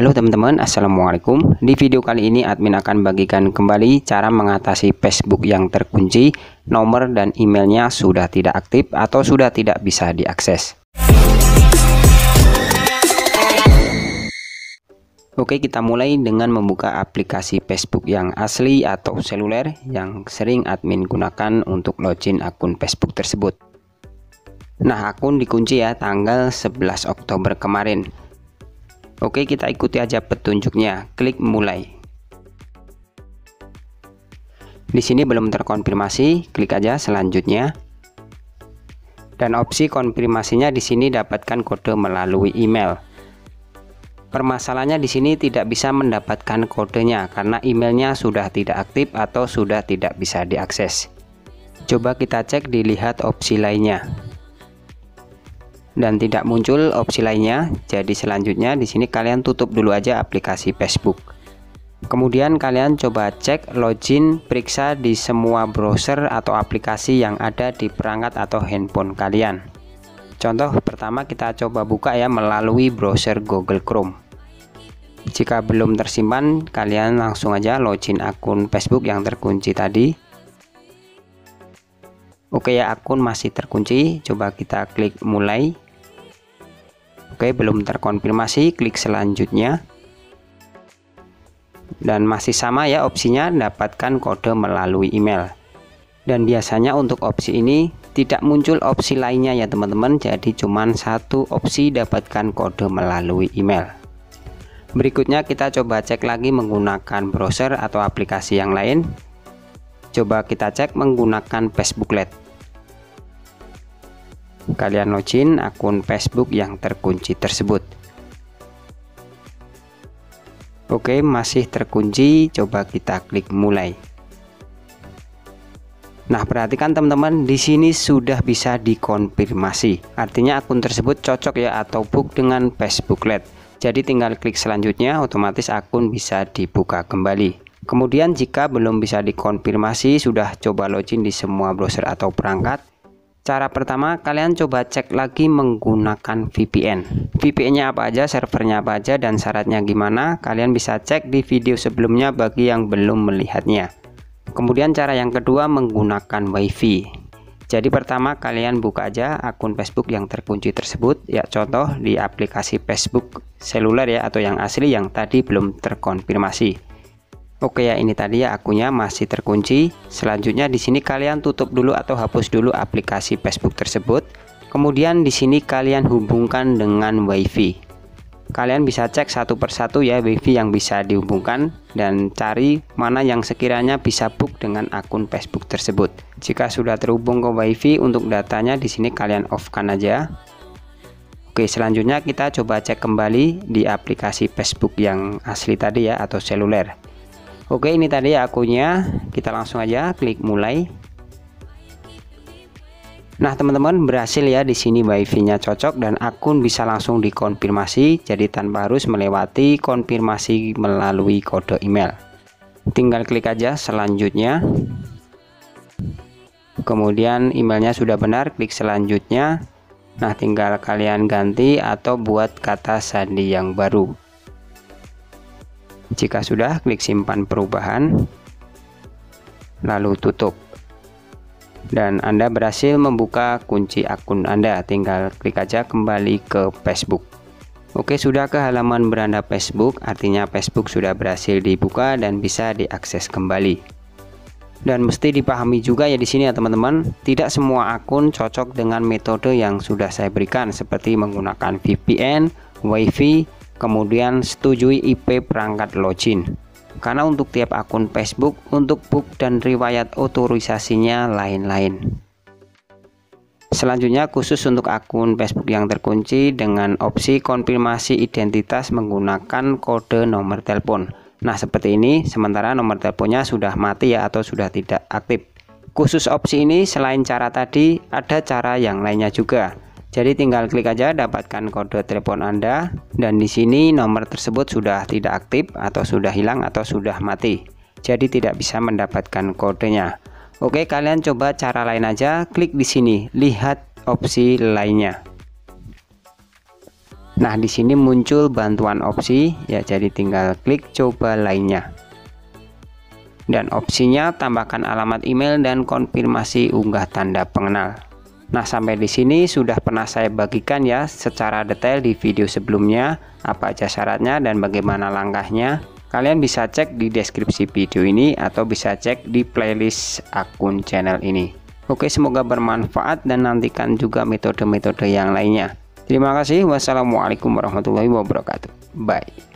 Halo teman-teman, Assalamualaikum. Di video kali ini admin akan bagikan kembali cara mengatasi Facebook yang terkunci Nomor dan emailnya sudah tidak aktif atau sudah tidak bisa diakses. Oke kita mulai dengan membuka aplikasi Facebook yang asli atau seluler Yang sering admin gunakan untuk login akun Facebook tersebut. Nah akun dikunci ya tanggal 11 Oktober kemarin Oke, kita ikuti aja petunjuknya. Klik mulai. Di sini belum terkonfirmasi, klik aja selanjutnya. Dan opsi konfirmasinya di sini dapatkan kode melalui email. Permasalahannya di sini tidak bisa mendapatkan kodenya karena emailnya sudah tidak aktif atau sudah tidak bisa diakses. Coba kita cek dilihat opsi lainnya dan tidak muncul opsi lainnya. Jadi selanjutnya di sini kalian tutup dulu aja aplikasi Facebook. Kemudian kalian coba cek login periksa di semua browser atau aplikasi yang ada di perangkat atau handphone kalian. Contoh pertama kita coba buka ya melalui browser Google Chrome. Jika belum tersimpan, kalian langsung aja login akun Facebook yang terkunci tadi. Oke ya, akun masih terkunci. Coba kita klik mulai. Oke, belum terkonfirmasi, klik selanjutnya. Dan masih sama ya opsinya dapatkan kode melalui email. Dan biasanya untuk opsi ini tidak muncul opsi lainnya ya teman-teman, jadi cuma satu opsi dapatkan kode melalui email. Berikutnya kita coba cek lagi menggunakan browser atau aplikasi yang lain. Coba kita cek menggunakan Facebook Lite kalian login akun Facebook yang terkunci tersebut. Oke masih terkunci. Coba kita klik mulai. Nah perhatikan teman-teman di sini sudah bisa dikonfirmasi. Artinya akun tersebut cocok ya atau book dengan Facebook Lite. Jadi tinggal klik selanjutnya otomatis akun bisa dibuka kembali. Kemudian jika belum bisa dikonfirmasi sudah coba login di semua browser atau perangkat Cara pertama, kalian coba cek lagi menggunakan VPN. VPN-nya apa aja, servernya apa aja, dan syaratnya gimana, kalian bisa cek di video sebelumnya bagi yang belum melihatnya. Kemudian cara yang kedua menggunakan WiFi. Jadi pertama kalian buka aja akun Facebook yang terkunci tersebut, ya contoh di aplikasi Facebook seluler ya atau yang asli yang tadi belum terkonfirmasi. Oke ya ini tadi ya akunnya masih terkunci. Selanjutnya di sini kalian tutup dulu atau hapus dulu aplikasi Facebook tersebut. Kemudian di sini kalian hubungkan dengan WiFi. Kalian bisa cek satu persatu ya WiFi yang bisa dihubungkan dan cari mana yang sekiranya bisa book dengan akun Facebook tersebut. Jika sudah terhubung ke WiFi untuk datanya di sini kalian off kan aja. Oke, selanjutnya kita coba cek kembali di aplikasi Facebook yang asli tadi ya atau seluler. Oke ini tadi akunnya kita langsung aja klik mulai. Nah teman-teman berhasil ya di sini wifi-nya cocok dan akun bisa langsung dikonfirmasi. Jadi tanpa harus melewati konfirmasi melalui kode email. Tinggal klik aja selanjutnya. Kemudian emailnya sudah benar klik selanjutnya. Nah tinggal kalian ganti atau buat kata sandi yang baru jika sudah, klik simpan perubahan, lalu tutup. Dan Anda berhasil membuka kunci akun Anda, tinggal klik aja kembali ke Facebook. Oke, sudah ke halaman beranda Facebook, artinya Facebook sudah berhasil dibuka dan bisa diakses kembali. Dan mesti dipahami juga ya di sini ya teman-teman, tidak semua akun cocok dengan metode yang sudah saya berikan seperti menggunakan VPN, WiFi, kemudian setujui IP perangkat login. Karena untuk tiap akun Facebook untuk book dan riwayat otorisasinya lain-lain. Selanjutnya khusus untuk akun Facebook yang terkunci dengan opsi konfirmasi identitas menggunakan kode nomor telepon. Nah seperti ini sementara nomor teleponnya sudah mati ya atau sudah tidak aktif. Khusus opsi ini selain cara tadi ada cara yang lainnya juga jadi tinggal klik aja dapatkan kode telepon Anda dan di sini nomor tersebut sudah tidak aktif atau sudah hilang atau sudah mati. Jadi tidak bisa mendapatkan kodenya. Oke, kalian coba cara lain aja, klik di sini, lihat opsi lainnya. Nah, di sini muncul bantuan opsi ya, jadi tinggal klik coba lainnya. Dan opsinya tambahkan alamat email dan konfirmasi unggah tanda pengenal. Nah, sampai di sini sudah pernah saya bagikan ya secara detail di video sebelumnya apa aja syaratnya dan bagaimana langkahnya. Kalian bisa cek di deskripsi video ini atau bisa cek di playlist akun channel ini. Oke, semoga bermanfaat dan nantikan juga metode-metode yang lainnya. Terima kasih. Wassalamualaikum warahmatullahi wabarakatuh. Bye.